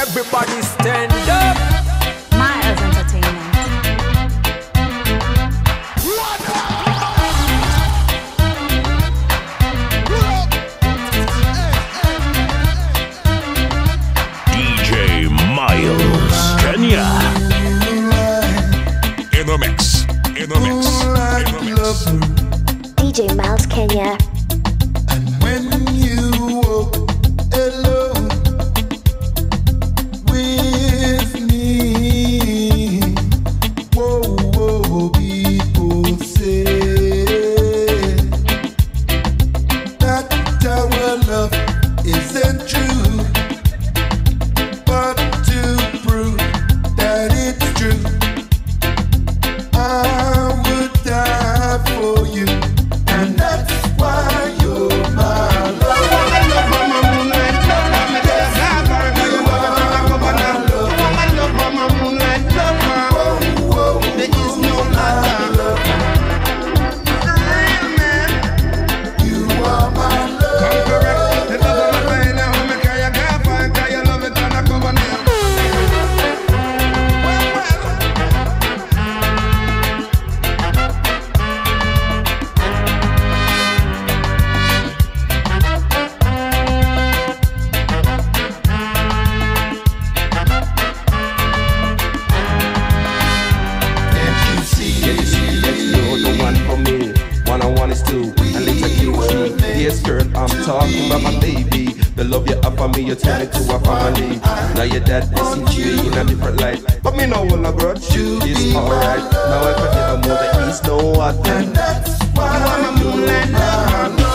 Everybody stand up. Miles Entertainment. DJ Miles Kenya. In the mix. In the mix. In the mix. DJ Miles Kenya. Talking about my baby. The love you have for me, you turn it to a family. Now your dad see you in a different light, but me no wanna grudge. It's alright. Now I can never move the east, no other. Why you're my love.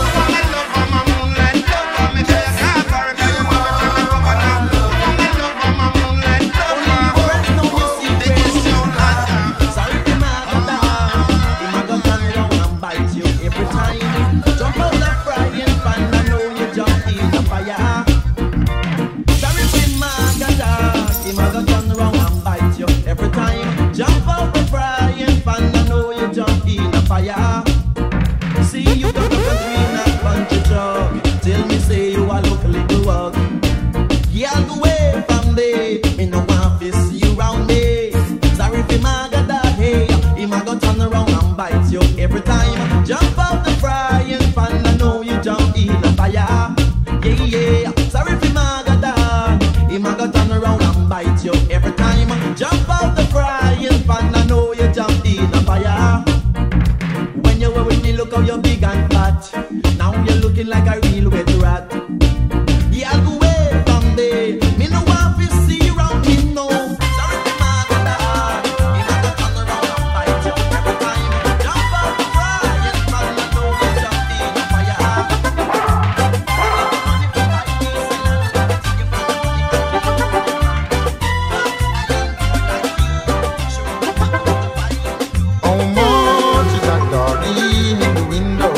Doggy in the window?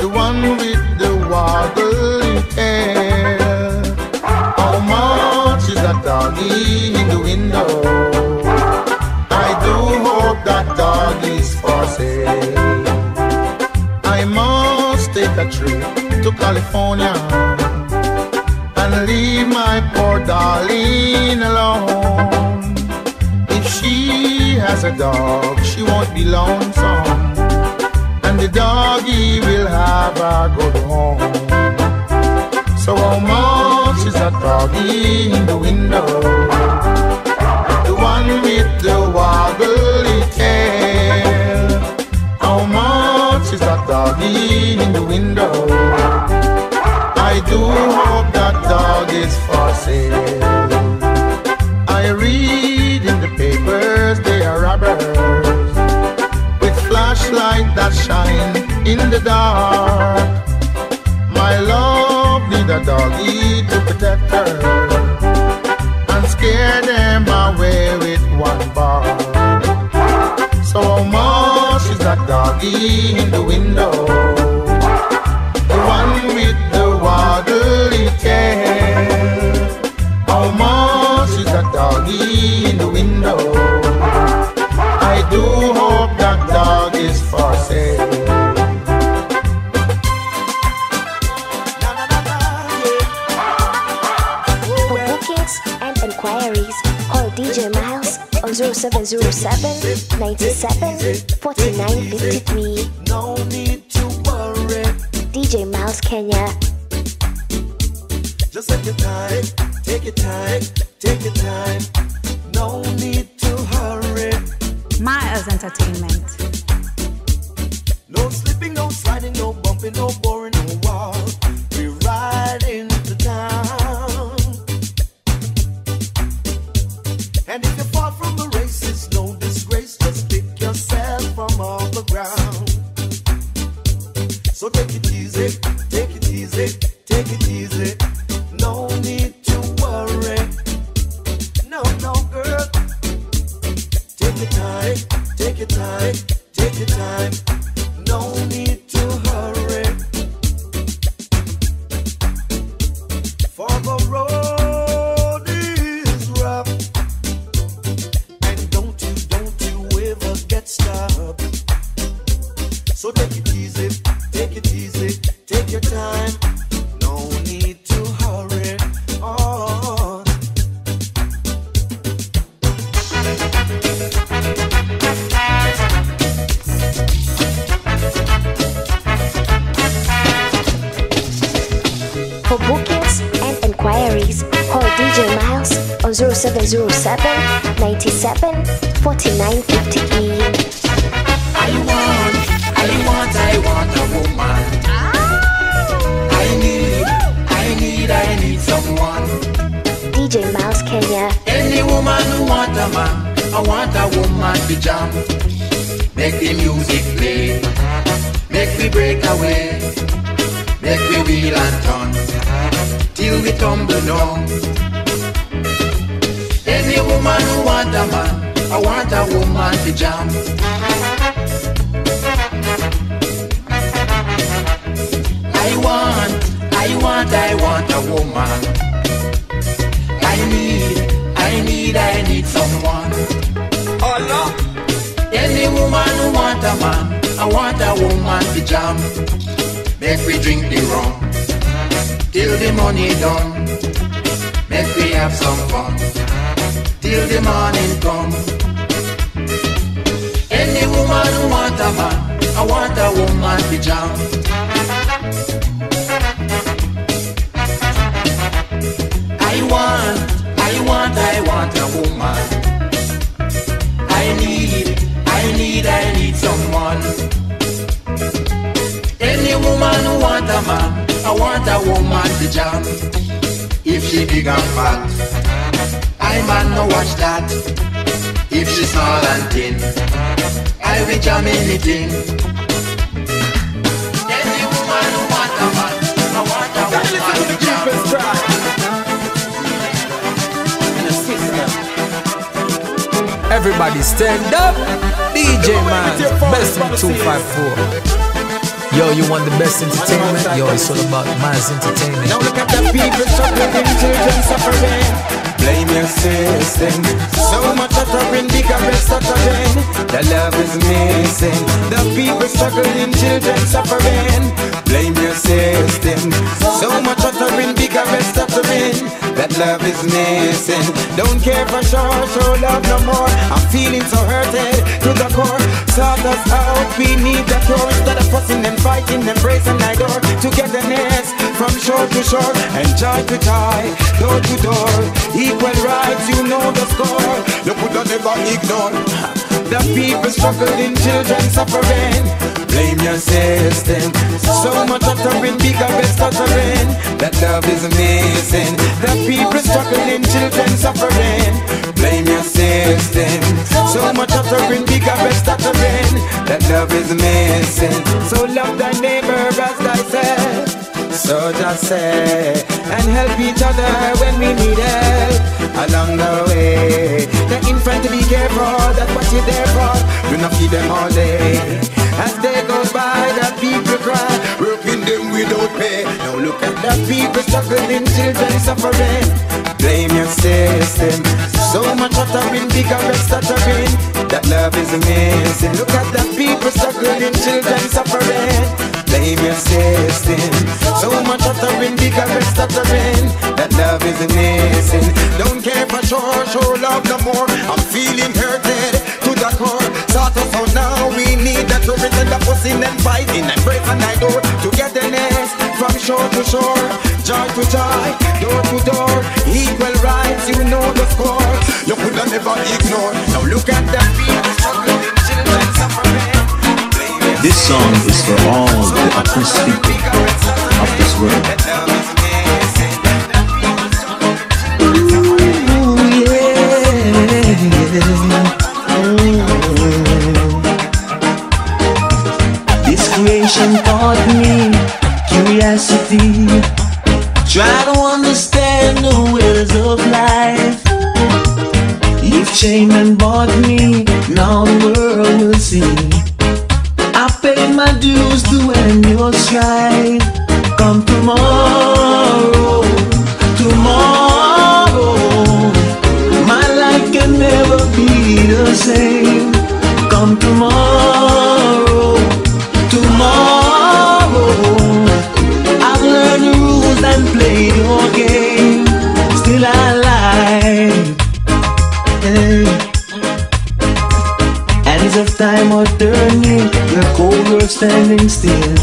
The one with the waggling tail. How much is that doggy in the window? I do hope that dog is for sale. I must take a trip to California and leave my poor darling alone. A dog, she won't be lonesome. And the doggy will have a good home. So how much is that doggy in the window? The one with the wobbly tail. How much is that doggy in the window? I do hope in the dark. My love need a doggy to protect her and scare them away with one bar. So much is that doggy in the window? The one with the waddly tail. How much is that doggy in the window? I do DJ Miles on 0707 97 49 53. No need to worry. DJ Miles Kenya. Just take your time, take your time, take your time. No need to hurry. Miles Entertainment. No slipping, no sliding, no bumping, no boring, no wall. So take it easy, a man, I want a woman to jam. Make the music play, make we break away, make we wheel and turn, till we tumble down. Any woman who want a man, I want a woman to jam. I want, I want, I want a woman. I need, need, I need someone. Any woman who want a man, I want a woman to jam. Make we drink the rum till the money done. Make we have some fun till the morning come. Any woman who want a man, I want a woman to jam. I want, I want a woman. I need, I need, I need someone. Any woman who want a man, I want a woman to jam. If she big and fat, I man no watch that. If she small and thin, I will jam anything. Everybody stand up. DJ Man, best in 254. Yo, you want the best entertainment? Yo, it's all about Miles Entertainment. Now look at the people struggling, children suffering. Blame your system. So much suffering, bigger stuttering. The love is missing. The people struggling, children suffering. Blame your system. So much suffering, bigger stuttering. That love is missing. Don't care for sure, show oh, love no more. I'm feeling so hurted to the core. Sort us out, we need the cure. Instead of fussing and fighting, embrace and adore. Togetherness from shore to shore and joy to joy, door to door. Equal rights, you know the score. You could not never ignore. The people struggling, children suffering. Blame your system. So much suffering, bigger best suffering. That love is missing. The people struggling, children suffering. Blame your system. So much suffering, bigger best suffering. That love is missing. So love thy neighbor as thyself. So just say and help each other when we need help along the way. The infant to be careful, that's what you're there for. Do not feed them all day. As they go by, the people cry, working them without pay. Now look at the people struggling, children suffering. Blame your system. So much suffering, bigger and stuttering. That love is missing. Look at the people struggling, children suffering. blame your system. So much uttering, bigger stuttering, that love is missing. Don't care for sure, show love no more. I'm feeling hurted to the core. Return and fighting and break a night door togetherness from shore to shore, joy to joy, door to door, equal rights. You know the score. You could never ignore. Now look at the people struggling, children suffering. This song is for all the oppressed people of this world. This creation taught me curiosity. Try to understand the ways of life. You've chained and bought me, now the world will see. I paid my dues to earn your stride. Come tomorrow, tomorrow, my life can never be the same. Standing still.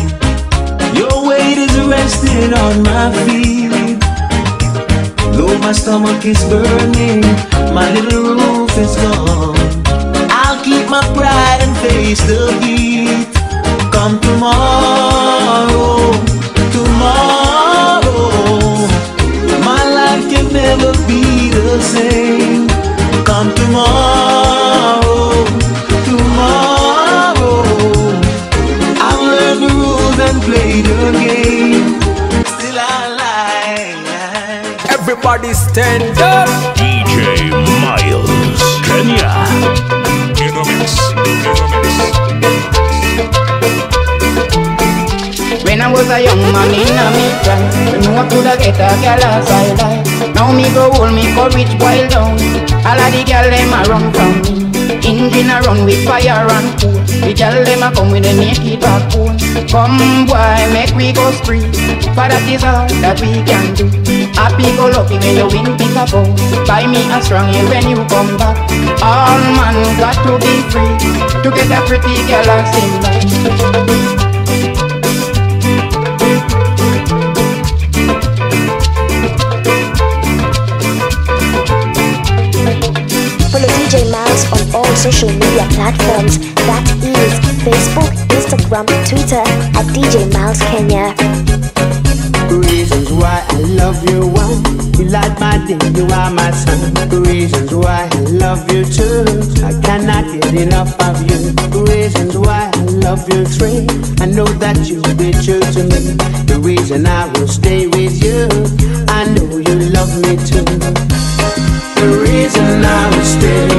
Your weight is resting on my feet. Though my stomach is burning, my little roof Everybody stand up. DJ Miles, Kenya. In the mix. In the mix. When I was a young man in a me prime You know I coulda get a gal as I like Now me go hold me courage while down All of the gal them a run from me Engine a run with fire and cool The gal them a come with a naked backbone Come boy make we go spree For that is all that we can do. Happy go lucky when you win pick up oh. Buy me a strong here when you come back. All man got to be free. To get a pretty gal and sing Follow DJ Miles on all social media platforms. Twitter at DJ Miles Kenya. Reasons why I love you one You my day, you are my Reasons why I love you I cannot get enough of you. Reasons why I love you three I know that you'll be true to me. The reason I will stay with you I know you love me too. The reason I will stay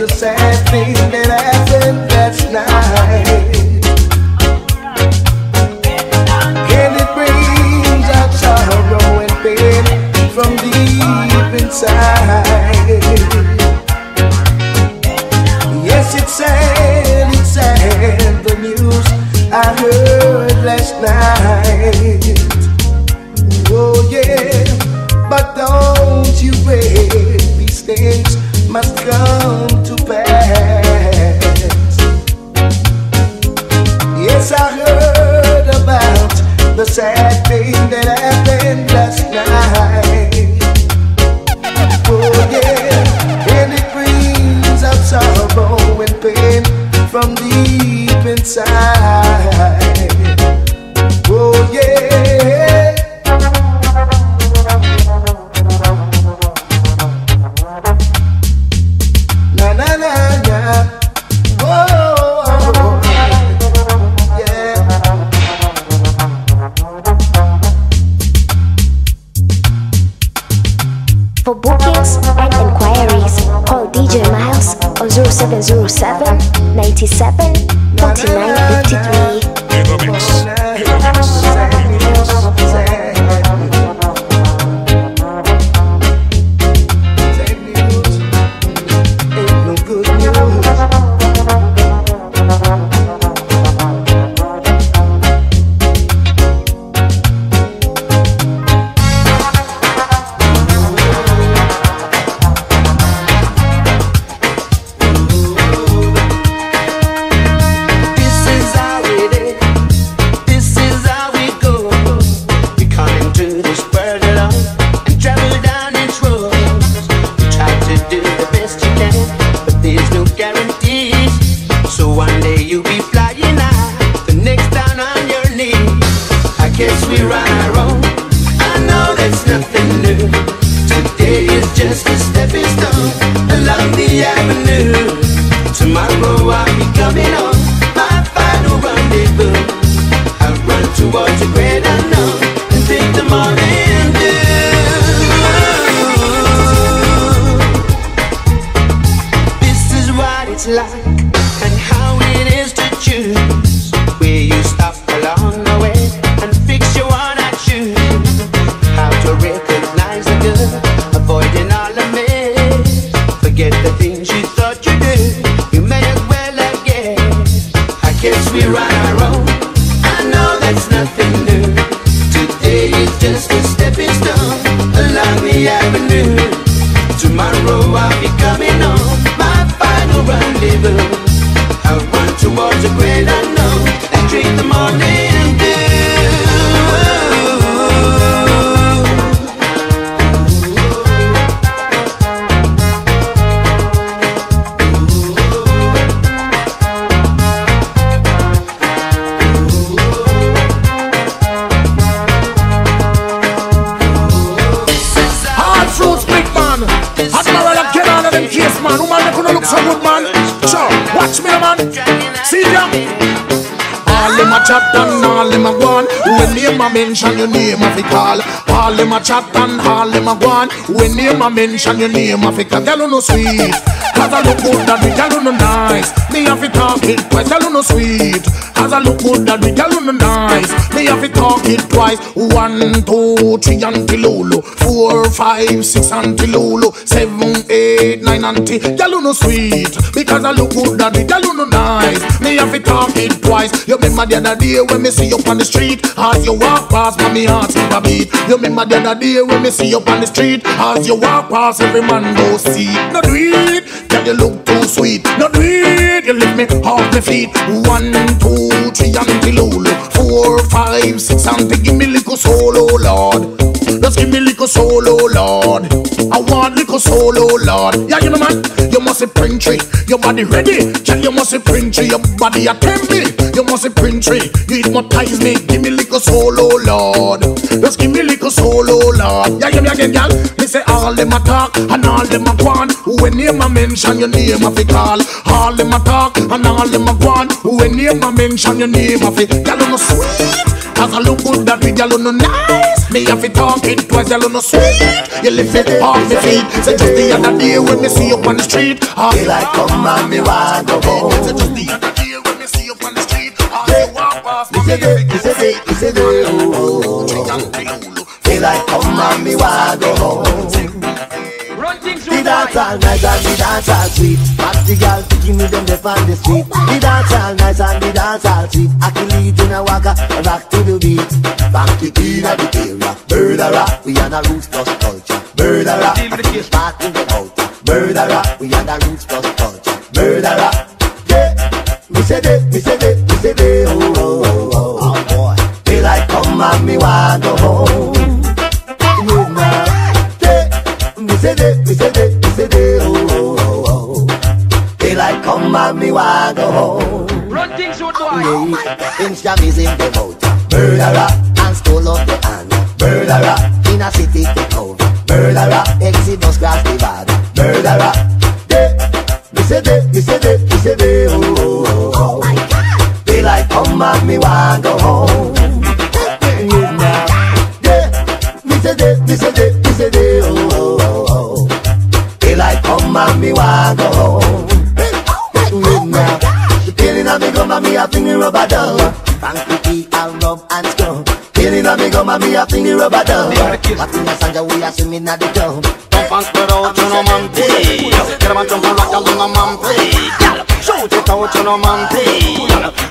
Hey, chat and all them a go on. When name a mention, your name a fi call. All them a chat and all them a go on. When name a mention, your name a fi call. Girl, you no sweet. Cause I look good and me girl, you no nice. Me a fi talk it twice. Girl, you no sweet. Cause I look good and me girl, you no nice. Me a fi talk it twice. One, two, three, auntie Lulu. Four, five, six, auntie Lulu. Seven, eight, nine, auntie. Girl, you no sweet. Because I look good and me girl, you no nice. Me a fi talk it twice. You remember the other day when me see you on the street As you walk past, my me heart skip a beat You remember the other day when me see you on the street As you walk past, every man go see No do it, you look too sweet? No do you lift me off my feet. One, two, three, auntie Lulu. Four, five, six, auntie Give me little solo, Lord. Just give me little solo, Lord I want little solo, Lord. Yeah, you know man, you must be printry Your body ready, girl you must be printry Your body a temple, you must be printry You hypnotize me, give me little solo, Lord. Just give me little solo, Lord. Yeah, give me again, girl Me say all them a talk and all them a go When name a mention, your name a fi call. All them a talk and all them a go When name a mention, your name a fi Girl, you no sweet Cause I look good that we girl, you no nice. Me have to talk it twice, girl, you no sweet. You lift it off me feet. Say just the other day when me see you on the street ah, Feel like come on me want go. Home Say just the other day when me see you on the street ah, you walk past This is it, this it, this is it oh, oh, oh. Feel like come on me want go. Home the dance all night and the dance all sweet. Party girl picking me them up on the street The dance all night and the dance all sweet. I can lead in a waka, rock to the beat. Back key of the area Murderer, we on a roots plus culture. Murderer, party the culture. Murderer, we on a roots plus culture. Murderer, yeah. Me say that, me say that, me say that boy. Instagram is in a swimming at the club Jump and spread out, you know man play Get 'em and jump and rock, you know man play Gyal, Shoot it out, you know man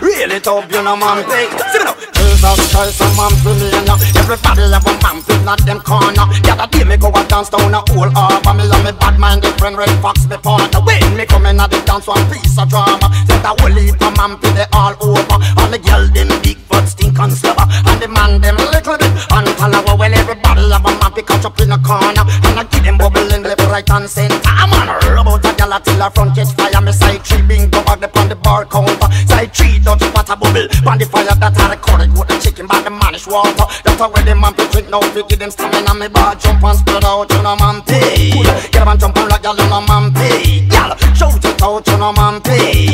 Reel it up, you know man play See me now Jesus Christ, a man me ya Everybody have a man for not them corner. The other day me go a dance down a whole harbor Me and me bad mind, the friend Red Fox me partner. When me come in at the dance, one piece of drama. Set a whole heap of man for the all over. All the girl them big fat stink and slobber And the man them little bit and follow Well everybody have a man catch up a corner. And I give them bubbling left, right and center. I'm on a roll about a gal till her front catch fire. Me side three bingo bag up on the bar counter. Side three Dutch pot a bubble. On the fire that I recorded with the chicken by the manish water. That's how the man fi drink now fi give them stamina. Me bar jump and spread out you know man pay Get up and jump and rock gal you know man pay Gal shout out you know man pay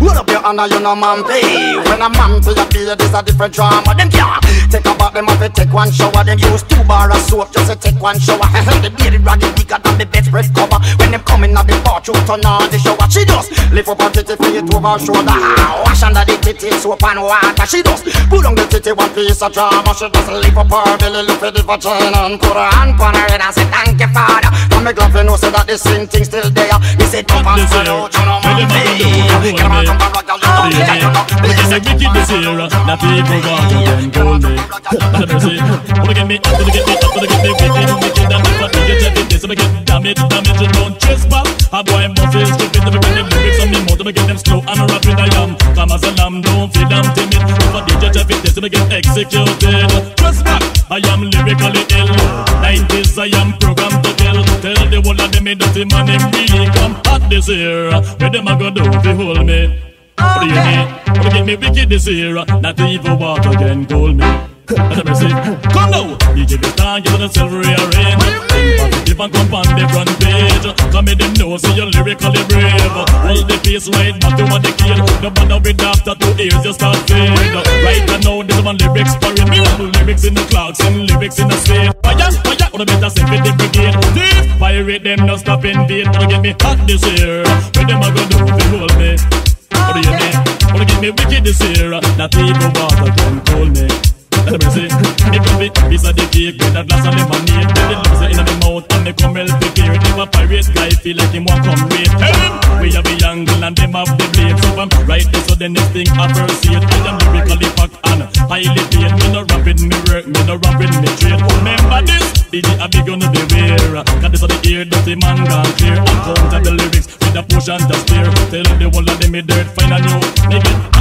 Hold up your hand you no man pay. When a man pay a bill, this a different drama. Them can't take a bath, them have to take one shower. Them use two bar of soap just to take one shower. the bearded raggy bigger than the bedspread cover. When them coming out the bathroom, turn on the shower. She just lift up her titty, feet over her shoulder. Wash under the titty, soap and water. She just put on the titty, one piece of drama. She just lift up her belly, look at the vagina and put her hand on her head and say thank you, father. And me glad you know so that the same thing still there. He said, "Come and stand out, you know, man, babe." Come on, come on, rock your love, you know, you know. Because I wicked this era, uh, now people want to then call me. Have mercy, wanna get me, wanna get me, wanna get me wicked, wicked, and if I do get it, this, I'ma get damage, damage, and don't back. A boy must is stupid, I'ma get them lyrics on me mouth, I'ma get them slow and rapid I am. Come as a lamb, don't feel I'm timid. If I do get it, this, I'ma get executed. Trust back, I am lyrically ill. 90s, I am programmed to kill. Tell the whole of them, me dirty man, them really come hot this year. Where them a go do fi hold me? What do you mean? What get me wicked this year? Not even water can cool me. Me see. Come now, DJ the star, give it a silvery silver rearrange. Positive and come on the front page. Come in them know, so you're lyrically brave. Hold the pace right back to what they kill. No matter with after two ears, you start fade. Right now, this one lyrics for me. Lyrics in the clouds and lyrics in the state. Fire, fire, or the better send with the brigade. Thief, pirate them, no stop invade. Wanna get me hot this year. Where them a go do to hold me? What do you mean? Wanna get me wicked this year? Not even water can cool me. Let me see. Me come with piece of the cake with a glass of lemonade. Then the lips in my mouth and me come well a pirate guy feel like him want come raid. Hey, we have a angle and them have the blade. So I'm right there, so the next thing I proceed. I am lyrically packed and highly paid. Me no rapping me work, me no rapping me trade. Remember this? DJ a big gonna be beware. Cause this of the ear dirty man gone clear. I'm counting the lyrics with a push and a spear. Tell the whole of them me dirt fine and new. Make it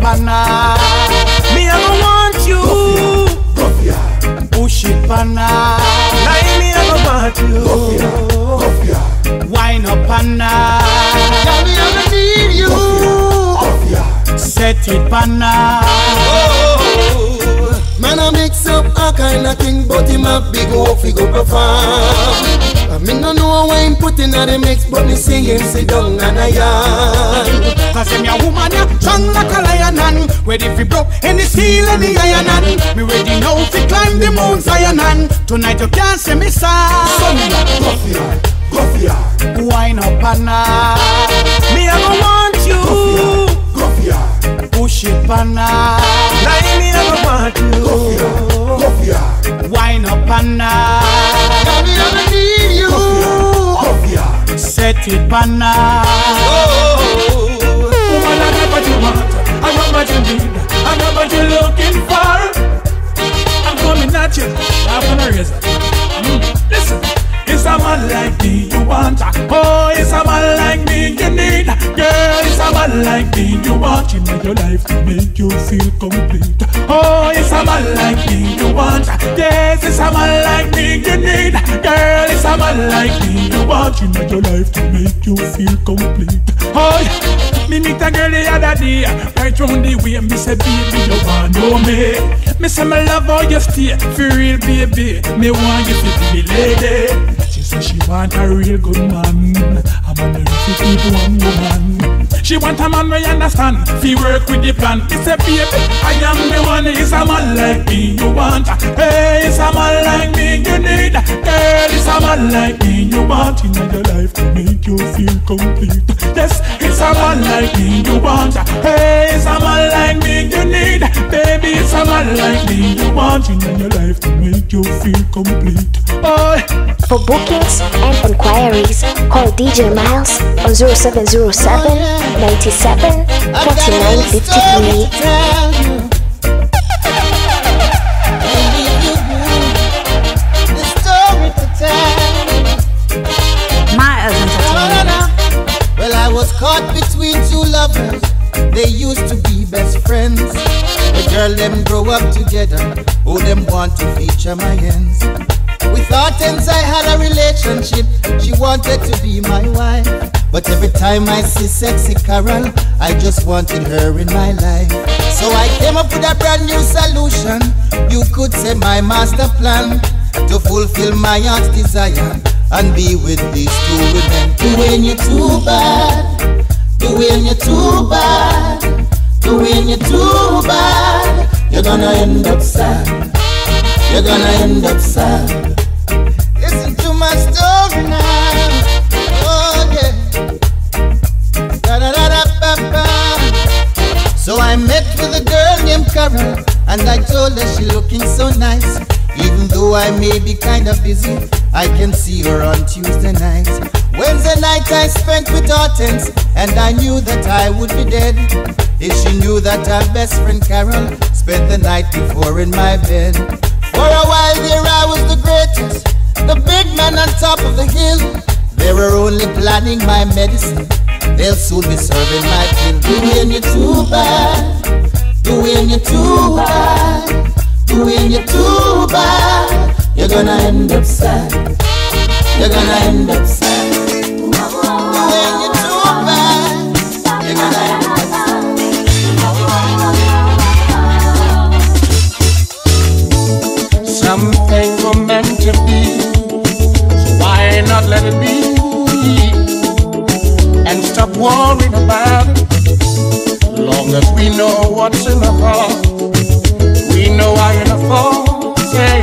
pana. Me, I don't want you. Push it pana. Now, me, I don't want you. Wine up pana. Yeah, me, I don't need you. Set it pana. Oh, oh, oh. man, I make up a kind of thing, but him a big old figure perform. I mean, no know why him put in the mix, but me see him sit down and a yarn. Cause them your woman ya strong like a lion and Ready fi broke any steel and the iron and Me ready now fi climb the moon Zion and Tonight you can't see me sad So me like go for yard, go Wine up and now Me I go want you Go for Push it and uh, now Like me I want you Go for yard, go for yard Wine up and now Me I need you for Set it and now Woman I got what you want I got what you need I got what you're looking for. I'm coming at you. I'm gonna raise it mm. Listen It's a man like me you want. Oh, it's a man like me you need. Girl, it's a man like me you want. In your life to make you feel complete. Oh, it's a man like me you want. Yes, it's a man like me you need. Girl, it's a man like me you want. In your life to make you feel complete. Oh, me meet a girl the other day. Right round the way, me say baby you want know me? Me say me love how you stay For real baby, me want you to be lady. She say she want a real good man. A man that to keep one She want a man we understand. Fi work with the plan. Me say baby, I am the one It's a man like me you want. Hey, it's a man like me you need. Girl, it's a man like me you want. In your life to make you feel complete. Yes, it's a man like me you want. Hey, it's a man like me you need. Baby, it's a man like me you want. In your life to make you feel complete. Oh For bookings and inquiries, call DJ Miles on 0707 97 49 53. Miles Well, I was caught between two lovers. They used to be best friends. The girl them grow up together. Oh, them want to feature my ends. We thought since I had a relationship, she wanted to be my wife. But every time I see sexy Carol, I just wanted her in my life. So I came up with a brand new solution. You could say my master plan to fulfill my heart's desire and be with these two women. Doing you too bad, doing you too bad, doing you too bad. You're gonna end up sad. You're gonna end up sad. Listen to my story now. So I met with a girl named Carol, and I told her she looking so nice. Even though I may be kinda busy, I can see her on Tuesday night. Wednesday night I spent with Hortense, and I knew that I would be dead. If she knew that our best friend Carol spent the night before in my bed. For a while there I was the greatest, the big man on top of the hill. They were only planning my medicine. They'll soon be serving my pill. Doing you too bad, doing you too bad, doing you too bad. You're gonna end up sad. You're gonna end up sad. Doing you too bad. You're meant to be, so why not let it be? Worrying about it. Long as we know what's in the heart, we know why in the fall. Say,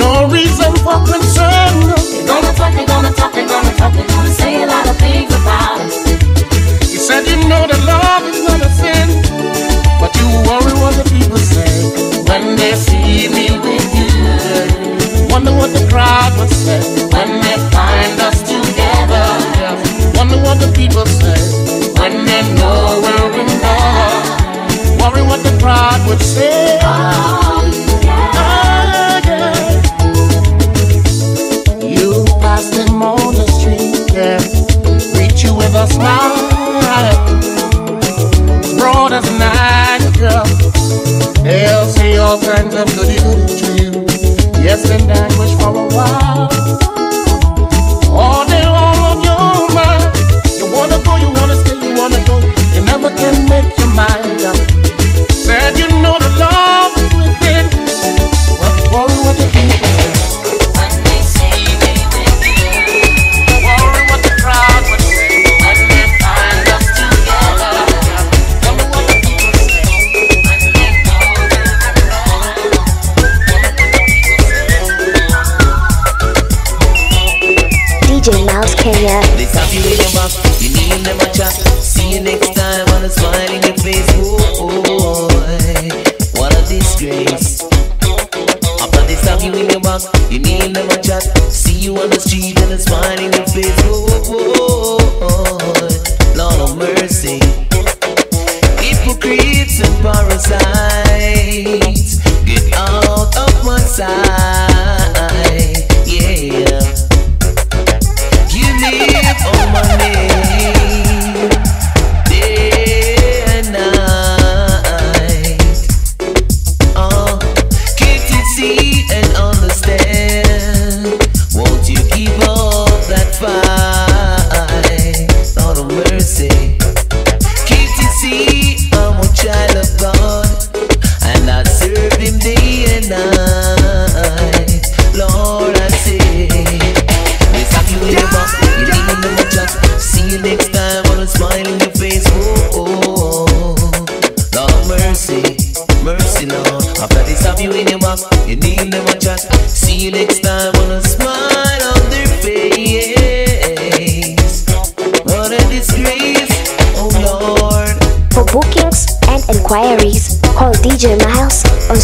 no reason for concern. You're gonna talk, you're gonna talk, you're gonna talk, you're gonna say a lot of things about it. You said you know that love is not a sin, but you worry what the people say when they see me with you. Wonder what the crowd would say when they when they know we're in love. Worry what the crowd would say. Oh,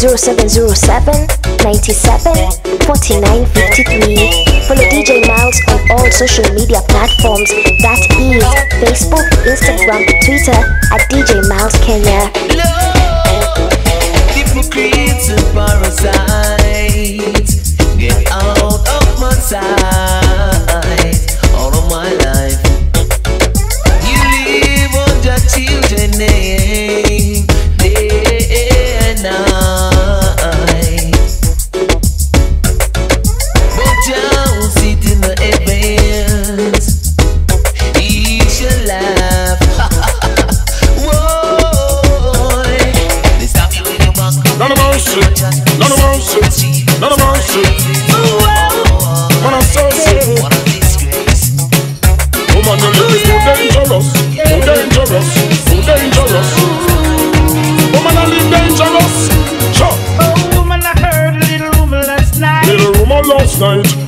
0707 97 49 53. Follow DJ Miles on all social media platforms that is Facebook, Instagram, Twitter at DJ Miles Kenya. Hypocrites and parasites, get out of my sight. Rumor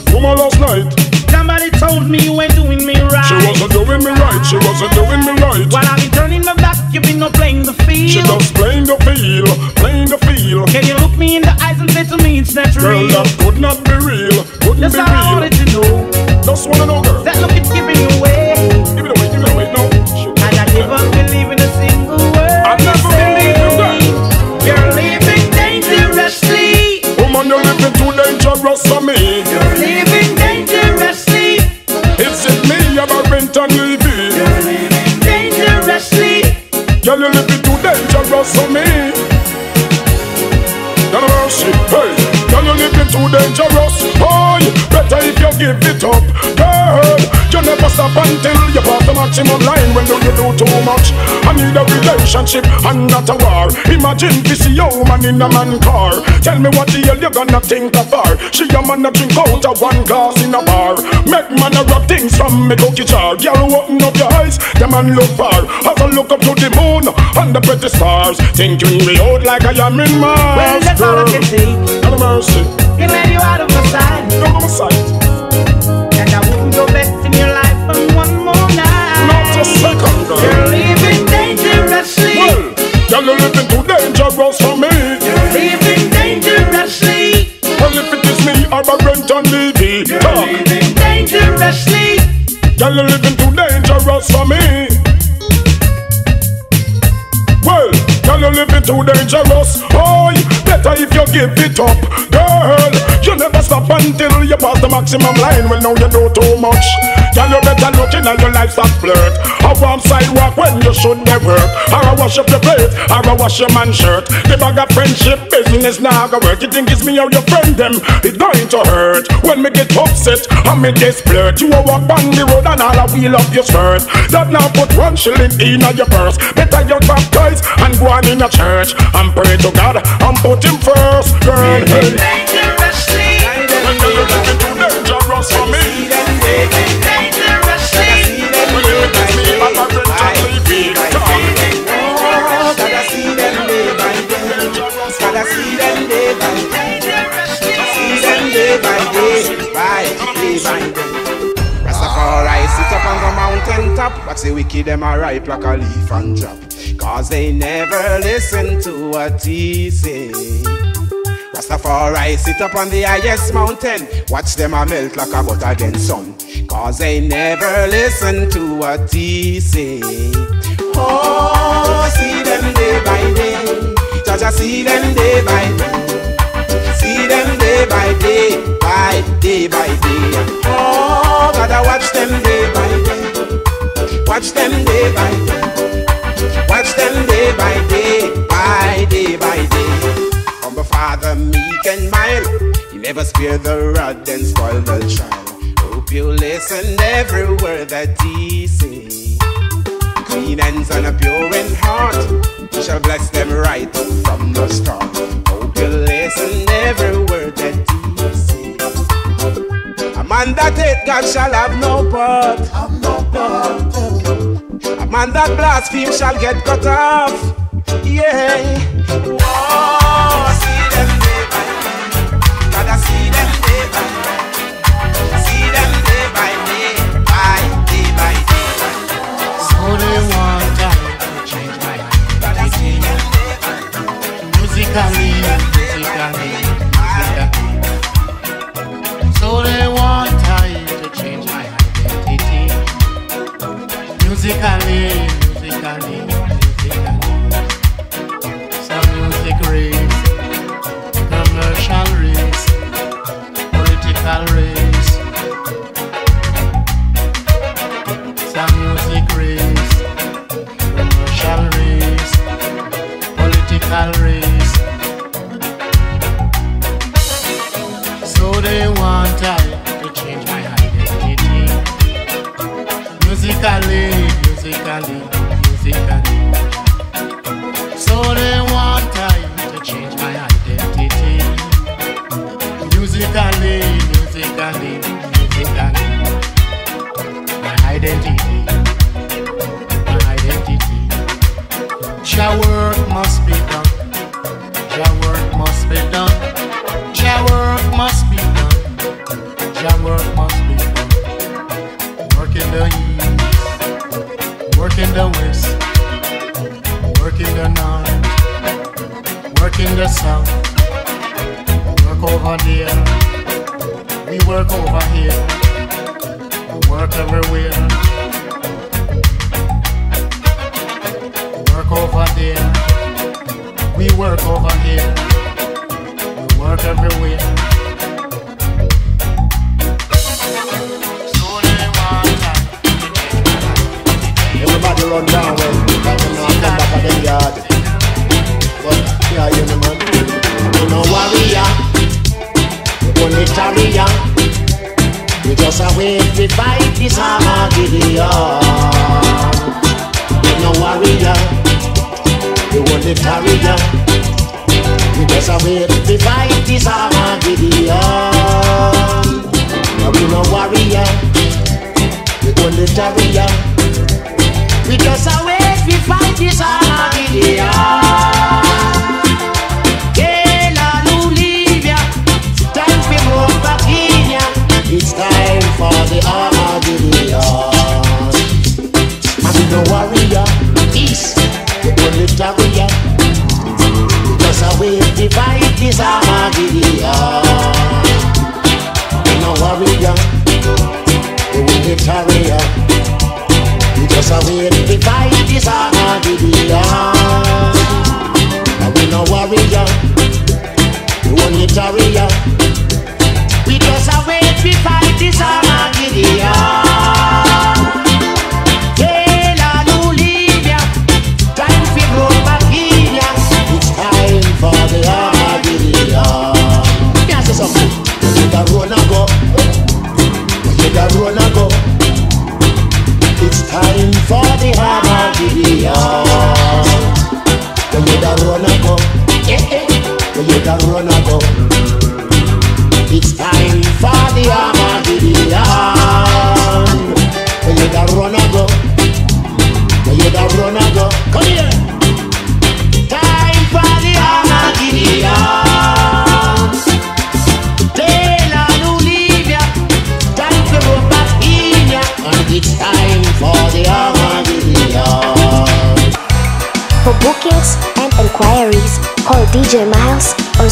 maximum line. When do you do too much? I need a relationship and not a war. Imagine this woman in a man car. Tell me what the hell you gonna think of her. She a man a drink out of one glass in a bar. Make man a rub things from me cookie jar. Girl, open up your eyes, the man look far. As I look up to the moon and the pretty stars, thinking me out like I am in Mars. Well, that's all I can say. Have mercy. Can let you out of my sight. Out of my sight. And I wouldn't go back in your life for one dangerous for me. You're living dangerously. Well, if it is me or a rent on Levy, You're talk. living dangerously. Girl, you're living too dangerous for me. Well, girl, you're living too dangerous. Oh, better if you give it up, girl. You never stop until you pass the maximum line. Well, now you know too much. Girl, you better look in at your livestock flirt. A warm sidewalk when you should never. Or I wash up your plate, or I wash your man shirt. The bag of friendship business now go work. You think it's me or your friend them? It's going to hurt when me get upset and me desperate. You a walk on the road and all I wheel up your skirt. That now put one shilling in your purse. Better you baptize and go on in a church and pray to God and put Him first, girl. Hey. Dangerously. When you're too dangerous for me. Living dangerously. When you kiss me, I'm a rent and. Oh, gotta see them day by day. Gotta see them day by day. Day by day. Day by day. Rastafari sit Watch the wicked them a ripe like a leaf and drop. Cause they never listen to what he say. Rastafari sit up on the highest mountain. Watch them a melt like a butter against sun. Cause they never listen to what he say. Oh, see them day by day. Jaja see them day by day. See them day by day, by day by day. Oh, gotta watch them day by day. Watch them day by day. Watch them day by day, by day by day. Humble Father, meek and mild, He never spare the rod and spoil the child. Hope you listen every word that He say. Clean hands and a pure in heart, He shall bless them right from the start. Hope you listen every word that He say. A man that hate God shall have no part. Have no part. A man that blaspheme shall get cut off. Yeah.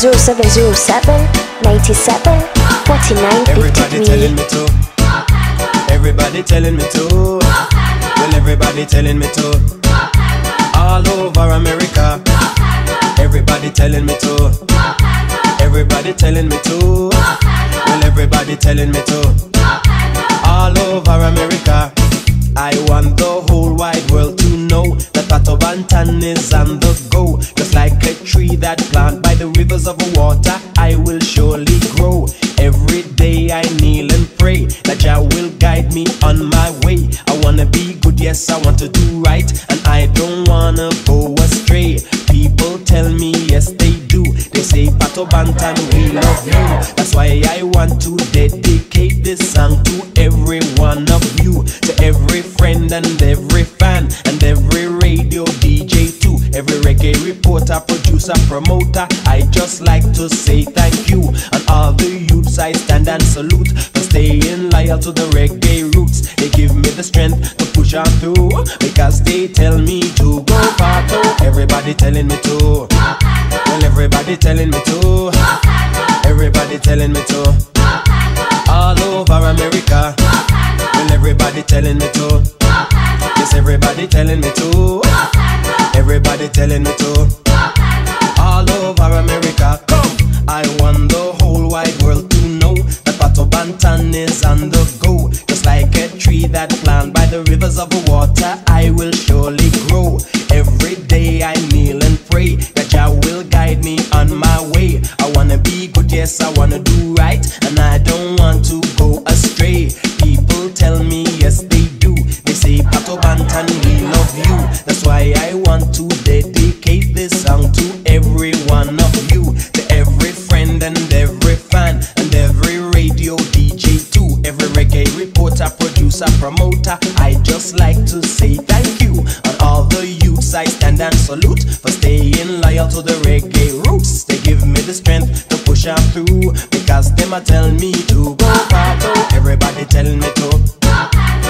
0707 97 49 Everybody telling me to. Everybody telling me to. Well, everybody telling me to. All over America. Everybody telling me to. Everybody telling me to. Well, everybody telling me to. All over America. I want the whole wide world to know Pato Banton is on the go. Just like a tree that planted by the rivers of water, I will surely grow. Every day I kneel and pray that Jah will guide me on my way. I wanna be good, yes, I want to do right, and I don't wanna go astray. People tell me, yes, they do. They say, Pato Banton, we love you. That's why I want to dedicate this song to every one of you, to every friend and every fan, and every radio DJ too. Every reggae reporter, producer, promoter. I just like to say thank you. And all the youths I stand and salute for staying loyal to the reggae roots. They give me the strength to push on through because they tell me to go far. Everybody telling me to. Well, everybody telling me to. Everybody telling me to. All over America. Well, everybody telling me to. Yes, everybody telling me to. Everybody telling me to. All over America, come. I want the whole wide world to know that Pato Banton is on the go. Just like a tree that planted by the rivers of water, I will surely grow. Every day I kneel and pray that Jah will guide me on my way. I wanna be good, yes, I wanna do right, and I don't want to go astray. People tell me, yes, That's why I want to dedicate this song to every one of you, to every friend and every fan, and every radio DJ too, every reggae reporter, producer, promoter. I just like to say thank you. And all the youths I stand and salute for staying loyal to the reggae roots. They give me the strength to push on through because them a tell me to go far. Everybody telling me to.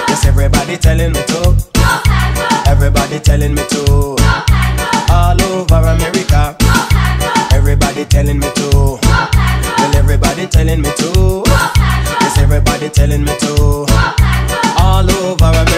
Yes, everybody telling me to. Everybody telling me to. All over America. Everybody telling me to. Well, everybody telling me to. Yes, everybody telling me to. All over America.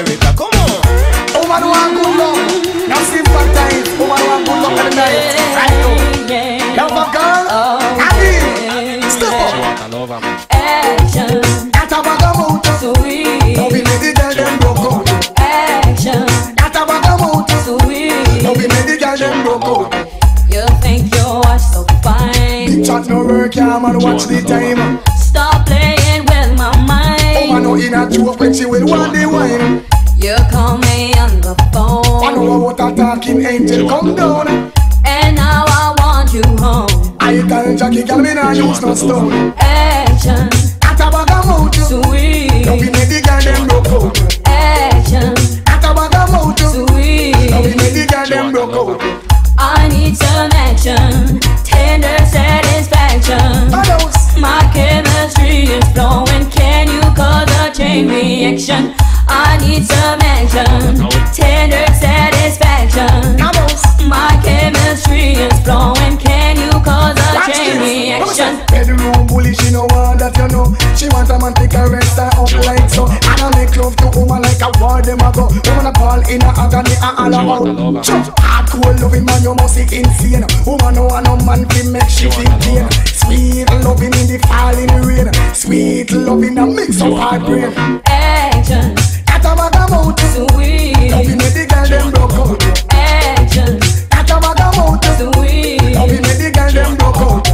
All about. Hardcore loving man, you must be insane. Woman no want no man fi make she feel pain. Sweet loving in the falling rain. Sweet loving a mix of heartbreak. Action, That a bag of mouth. sweet. Now we make the girl them broke out. Action, That a bag of mouth. sweet. Now we make the girl them broke out.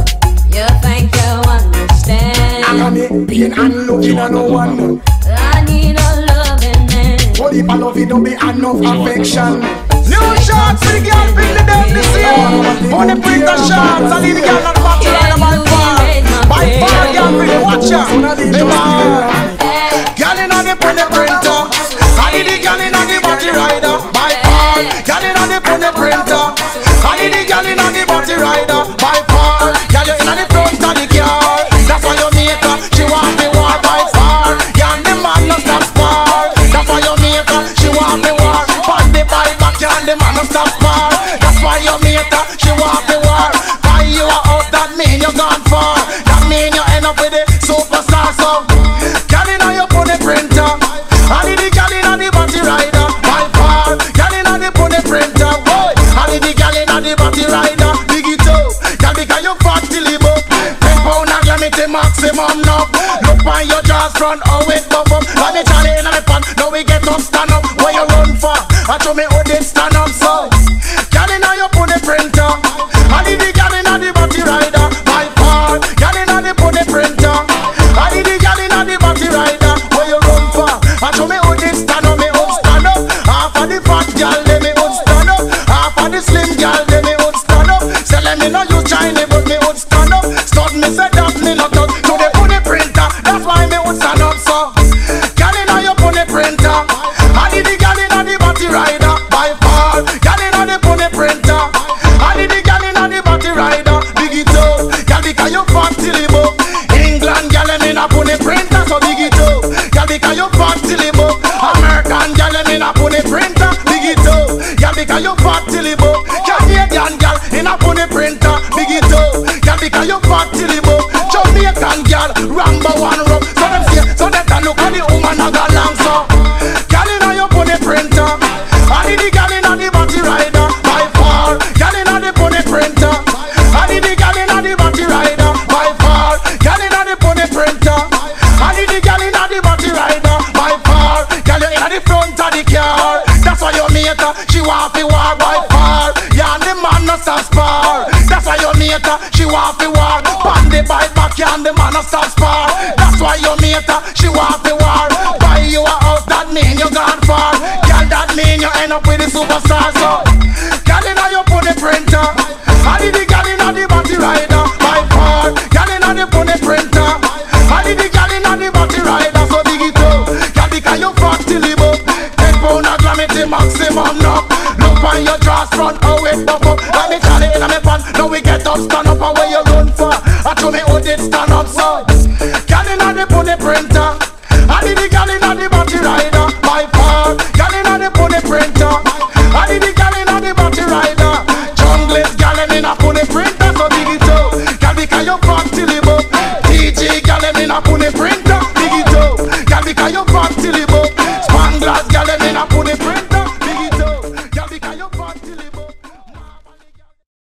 You think you understand? Agony, pain and loving a no one. I need a loving man. But if I love it, don't be enough affection. New shots for the girl, bring the them this year. On the print the shots, I need the girl on the back line by far. By far, girl, really watch ya. Girl in on the print the printer. I need the girl in on the body rider. the man of stop far. That's why your mate, she walk the war. Why you are out, that mean you gone far. That mean you end up with a superstar. So, girl inna your pony printer, the inna the rider. By far, inna the printer, boy, the inna the rider. Dig it up, because you. Ten pound maximum now. Look by your jaws front, oh, how it. them in a pony printer, so dig it up. Girl, because you fat till it up. American girl, them in a pony printer, dig it up. Girl, because you fat till it up. Canadian girl, in a pony printer, dig it up. Girl, because you fat till it up. Jamaican girl, rock